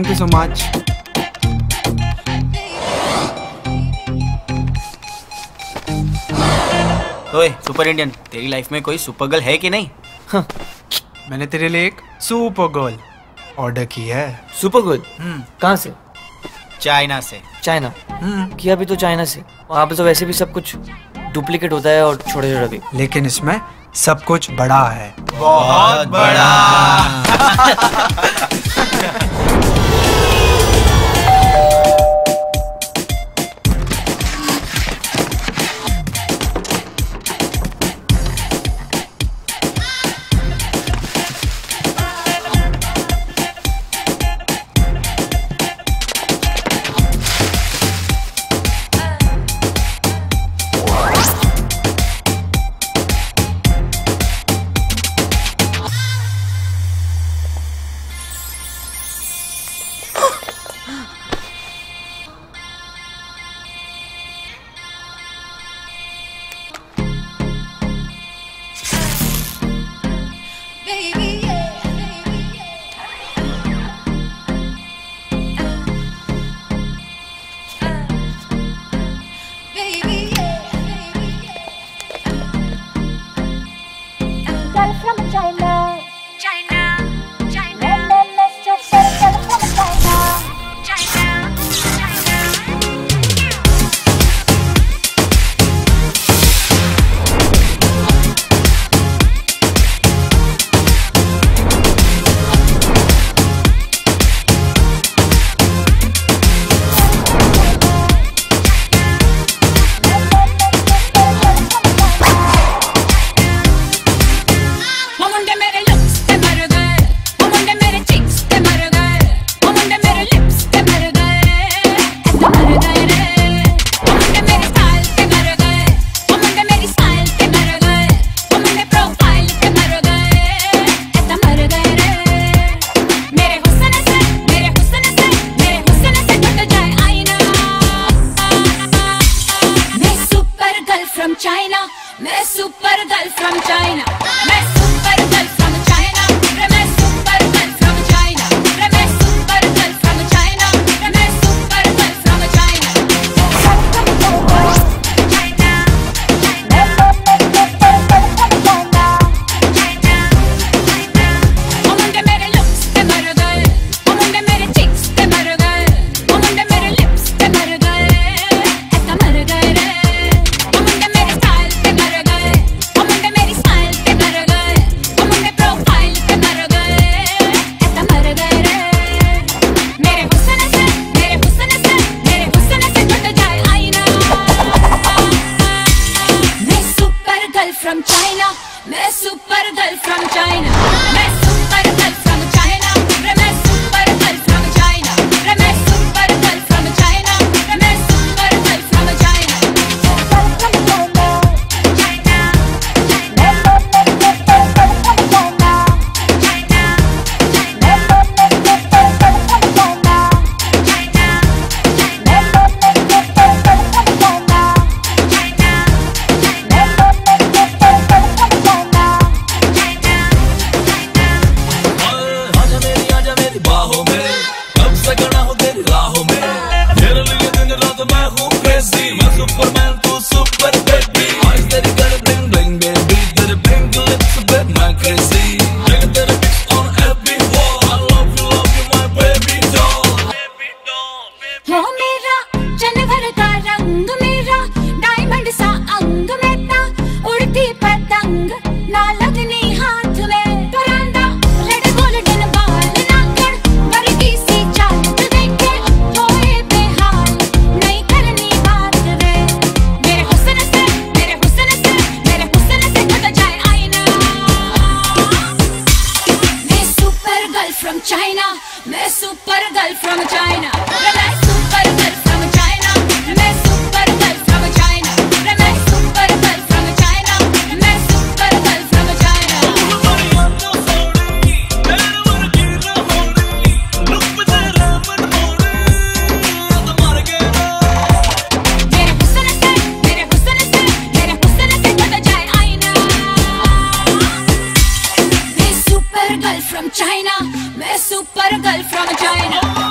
Thank you so much ओए super Indian तेरी life में कोई सुपर गर्ल है कि नहीं? हाँ, मैंने तेरे लिए एक सुपर गर्ल ऑर्डर की है। Super girl hmm. कहाँ से? चाइना से। चाइना किया भी तो चाइना से। वहाँ पे तो वैसे भी सब कुछ डुप्लीकेट होता है और छोटे छोटे भी लेकिन इसमें सब कुछ बड़ा है। बहुत बड़ा। from China. मैं सुपर गर्ल from China. मैं super from China. Me super girl from China. China, मैं सुपर गर्ल फ्रॉम चाइना